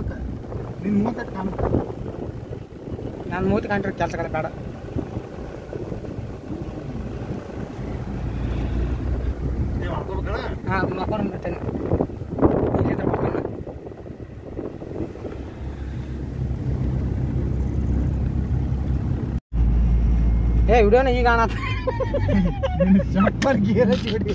ನಿನ್ ಮೂವತ್ತ ಕಾಣುತ್ತೆ ನಾನು ಮೂತಿ ಕಂಡ್ರೆ ಕೆಲಸಗಳ ಬೇಡ ನೀವು ಮಾಡ್ಕೋಬೇಕಣ ಹಾಂ ಮಕ್ಕೊಂಡು ಬಿಡ್ತೇನೆ ಇಲ್ಲಿದ್ರೆ ಮಕ್ಕೊಂಡು ಏ ವಿಡಿಯೋನ ಈಗ ಕಾಣತ್ತ ನಿನ್ನ ಚಪ್ಪಲ್ ಗೇರ್ ಹಚ್ಚಿ ಬಿಡಿ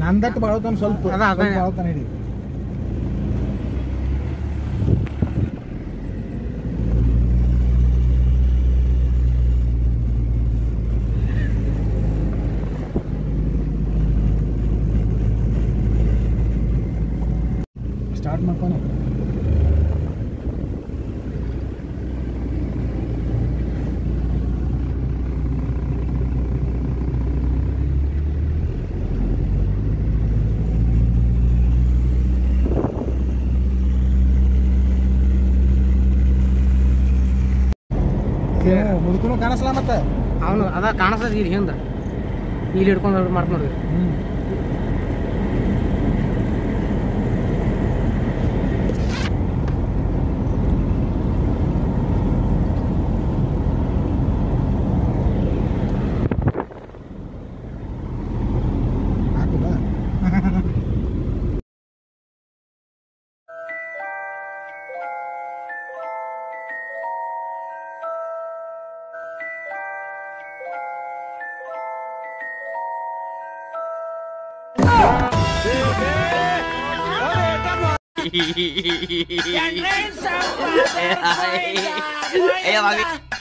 ನಂದಟ್ಟು ಬಾಳತಾನ ಸ್ವಲ್ಪ ಅದ, ಅದ. ಬಾಳತಾನ ಸ್ಟಾರ್ಟ್ ಮಾಡ್ಕೊನೆ ಮುದುಕನು ಕಾಣಿಸ್ಲ ಮತ್ತೆ? ಅವನು ಅದ ಕಾಣಿಸ್ತದ ಇಲ್ಲಿ ಹಿಂದ. ಇಲ್ಲಿ ಹಿಡ್ಕೊಂಡು ಮಾಡ್ತ ನೋಡ್ರಿ ಹ್ಮ್. Ella va a